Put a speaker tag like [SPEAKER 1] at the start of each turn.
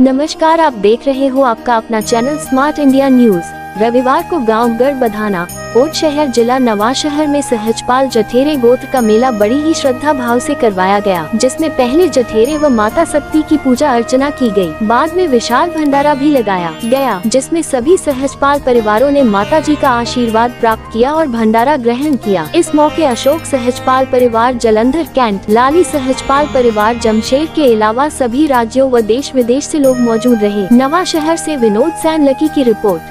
[SPEAKER 1] नमस्कार आप देख रहे हो आपका अपना चैनल स्मार्ट इंडिया न्यूज़ रविवार को गाँव गढ़ बधाना कोट शहर, जिला नवा शहर में सहजपाल जठेरे गोत्र का मेला बड़ी ही श्रद्धा भाव से करवाया गया, जिसमें पहले जठेरे व माता शक्ति की पूजा अर्चना की गई। बाद में विशाल भंडारा भी लगाया गया, जिसमें सभी सहजपाल परिवारों ने माता जी का आशीर्वाद प्राप्त किया और भंडारा ग्रहण किया। इस मौके अशोक सहजपाल परिवार, जलंधर कैंट, लाली सहजपाल परिवार जमशेद के अलावा सभी राज्यों व देश विदेश ऐसी लोग मौजूद रहे। नवा शहर से विनोद सैन लकी की रिपोर्ट।